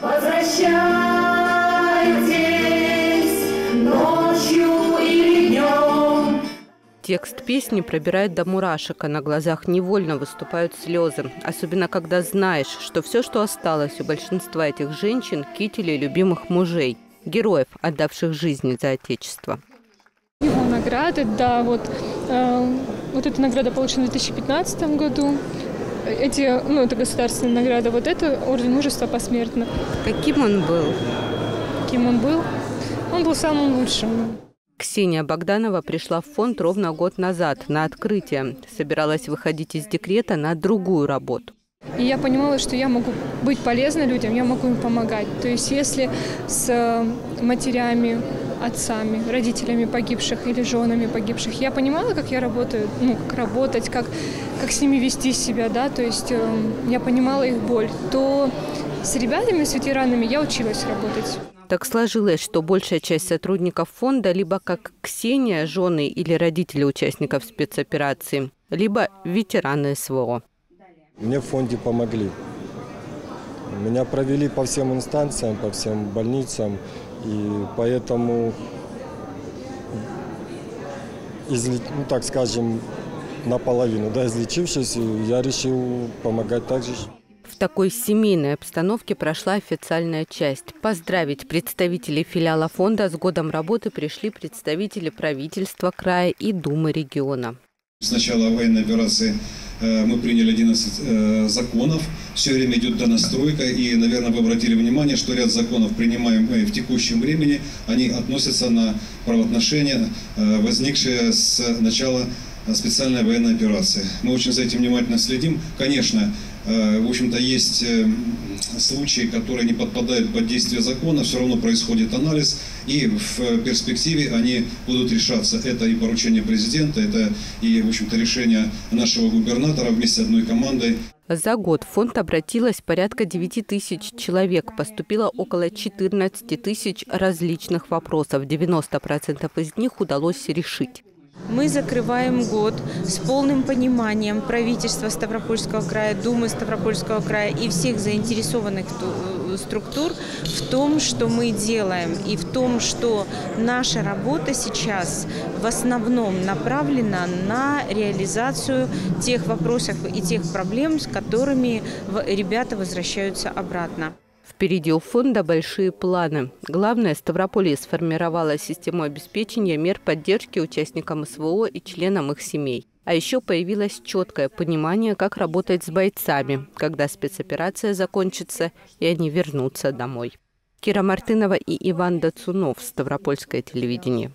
Возвращайтесь ночью или днем. Текст песни пробирает до мурашек, а на глазах невольно выступают слезы. Особенно, когда знаешь, что все, что осталось у большинства этих женщин – кители любимых мужей, героев, отдавших жизни за Отечество. Его награды, да, вот, э, вот эта награда получена в 2015 году. Эти, ну, это государственная награда, вот это орден мужества посмертно. Каким он был? Кем он был? Он был самым лучшим. Ксения Богданова пришла в фонд ровно год назад на открытие. Собиралась выходить из декрета на другую работу. И я понимала, что я могу быть полезной людям, я могу им помогать. То есть если с э, матерями, отцами, родителями погибших или женами погибших, я понимала, как я работаю, ну, как работать, как, как с ними вести себя, да, то есть э, я понимала их боль, то с ребятами, с ветеранами я училась работать. Так сложилось, что большая часть сотрудников фонда либо как Ксения, жены или родители участников спецоперации, либо ветераны СВО. Мне в фонде помогли. Меня провели по всем инстанциям, по всем больницам, и поэтому, изли- ну, так скажем, наполовину, да, излечившись, я решил помогать также. В такой семейной обстановке прошла официальная часть. Поздравить представителей филиала фонда с годом работы пришли представители правительства края и Думы региона. С начала военной операции мы приняли 11 э, законов. Все время идет донастройка. И, наверное, вы обратили внимание, что ряд законов, принимаемые в текущем времени, они относятся на правоотношения, э, возникшие с начала специальной военной операции. Мы очень за этим внимательно следим. Конечно, э, в общем-то, есть э, случаи, которые не подпадают под действие закона, все равно происходит анализ, и в перспективе они будут решаться. Это и поручение президента, это и, в общем-то, решение нашего губернатора вместе с одной командой. За год в фонд обратилось порядка 9 тысяч человек. Поступило около 14 тысяч различных вопросов. 90% из них удалось решить. Мы закрываем год с полным пониманием правительства Ставропольского края, Думы Ставропольского края и всех заинтересованных э, структур в том, что мы делаем, и в том, что наша работа сейчас в основном направлена на реализацию тех вопросов и тех проблем, с которыми ребята возвращаются обратно. Впереди у фонда большие планы. Главное, Ставрополье сформировала систему обеспечения мер поддержки участникам СВО и членам их семей. А еще появилось четкое понимание, как работать с бойцами, когда спецоперация закончится и они вернутся домой. Кира Мартынова и Иван Дацунов, Ставропольское телевидение.